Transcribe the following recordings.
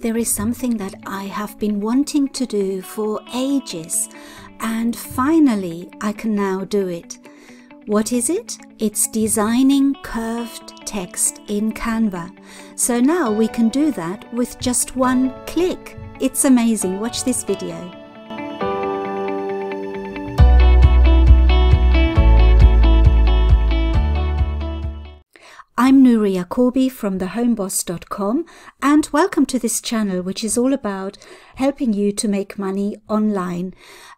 There is something that I have been wanting to do for ages, and finally I can now do it. What is it? It's designing curved text in Canva. So now we can do that with just one click. It's amazing. Watch this video. I'm Nuria Corbi from thehomeboss.com and welcome to this channel which is all about helping you to make money online.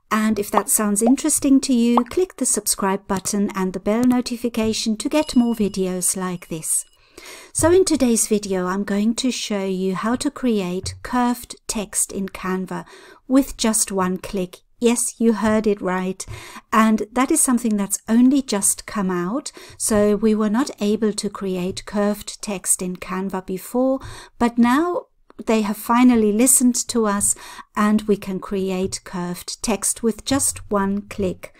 And if that sounds interesting to you, click the subscribe button and the bell notification to get more videos like this. So in today's video, I'm going to show you how to create curved text in Canva with just one click Yes, you heard it right. And that is something that's only just come out. So we were not able to create curved text in Canva before, but now they have finally listened to us and we can create curved text with just one click.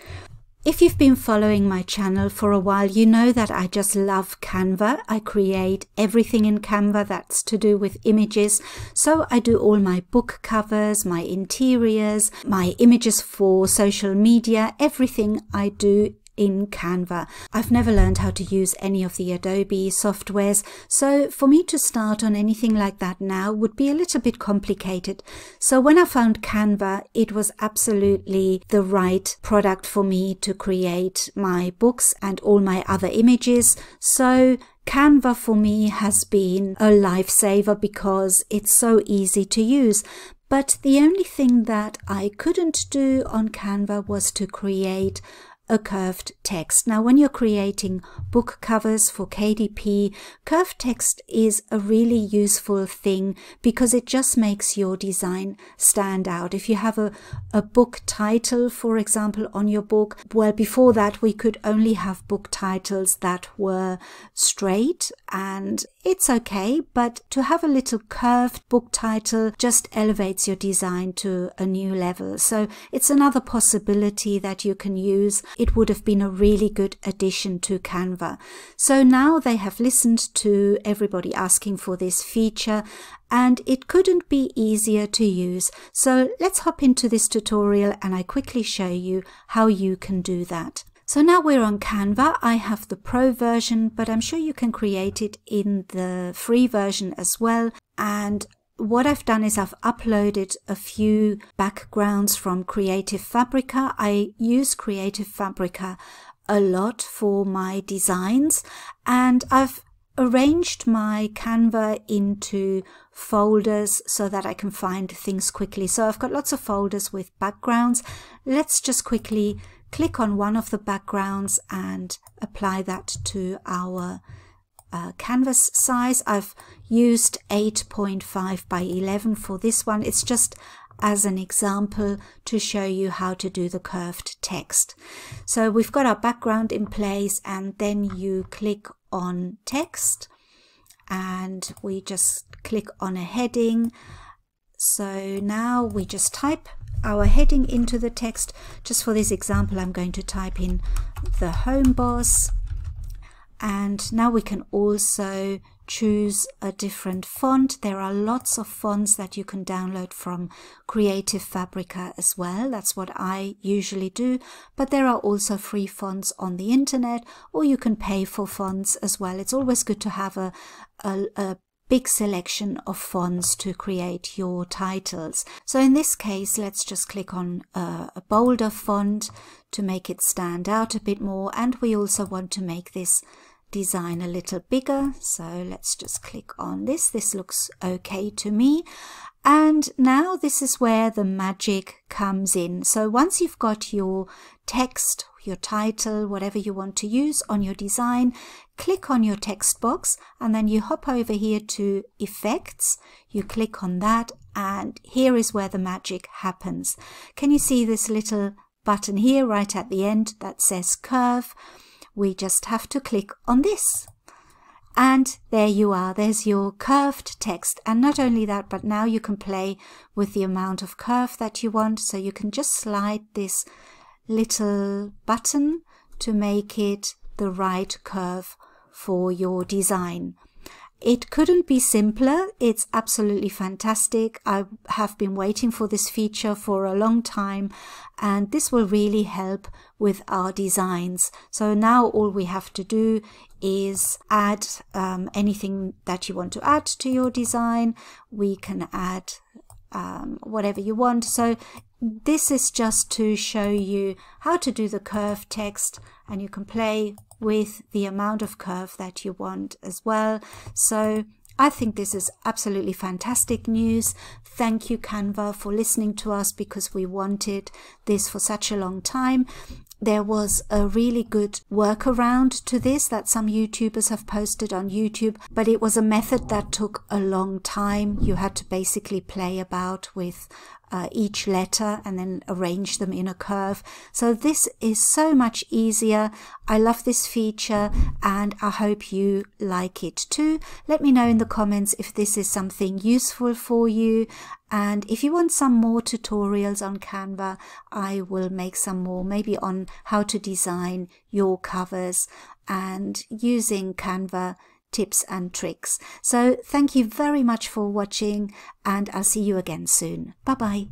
If you've been following my channel for a while, you know that I just love Canva. I create everything in Canva that's to do with images. So I do all my book covers, my interiors, my images for social media, everything I do in Canva. I've never learned how to use any of the Adobe softwares, so for me to start on anything like that now would be a little bit complicated. So when I found Canva, it was absolutely the right product for me to create my books and all my other images. So Canva for me has been a lifesaver because it's so easy to use. But the only thing that I couldn't do on Canva was to create a curved text. Now, when you're creating book covers for KDP, curved text is a really useful thing because it just makes your design stand out. If you have a, a book title, for example, on your book, well, before that, we could only have book titles that were straight and it's okay, but to have a little curved book title just elevates your design to a new level. So it's another possibility that you can use. It would have been a really good addition to Canva. So now they have listened to everybody asking for this feature and it couldn't be easier to use. So let's hop into this tutorial and I quickly show you how you can do that. So now we're on Canva. I have the pro version, but I'm sure you can create it in the free version as well. And what I've done is I've uploaded a few backgrounds from Creative Fabrica. I use Creative Fabrica a lot for my designs and I've arranged my Canva into folders so that I can find things quickly. So I've got lots of folders with backgrounds. Let's just quickly click on one of the backgrounds and apply that to our uh, canvas size. I've used 8.5 by 11 for this one. It's just as an example to show you how to do the curved text. So we've got our background in place and then you click on text and we just click on a heading. So now we just type our heading into the text. Just for this example, I'm going to type in the home boss. And now we can also choose a different font. There are lots of fonts that you can download from Creative Fabrica as well. That's what I usually do. But there are also free fonts on the internet or you can pay for fonts as well. It's always good to have a, a, a big selection of fonts to create your titles. So in this case, let's just click on a, a bolder font to make it stand out a bit more. And we also want to make this design a little bigger. So let's just click on this. This looks okay to me. And now this is where the magic comes in. So once you've got your text, your title, whatever you want to use on your design, click on your text box and then you hop over here to effects. You click on that and here is where the magic happens. Can you see this little button here right at the end that says curve? We just have to click on this. And there you are, there's your curved text. And not only that, but now you can play with the amount of curve that you want. So you can just slide this little button to make it the right curve for your design. It couldn't be simpler. It's absolutely fantastic. I have been waiting for this feature for a long time and this will really help with our designs. So now all we have to do is add um, anything that you want to add to your design. We can add um, whatever you want. So this is just to show you how to do the curve text and you can play with the amount of curve that you want as well. So I think this is absolutely fantastic news. Thank you, Canva, for listening to us because we wanted this for such a long time. There was a really good workaround to this that some YouTubers have posted on YouTube, but it was a method that took a long time. You had to basically play about with uh, each letter and then arrange them in a curve. So this is so much easier. I love this feature and I hope you like it too. Let me know in the comments if this is something useful for you. And if you want some more tutorials on Canva, I will make some more, maybe on how to design your covers and using Canva tips and tricks. So thank you very much for watching and I'll see you again soon. Bye bye.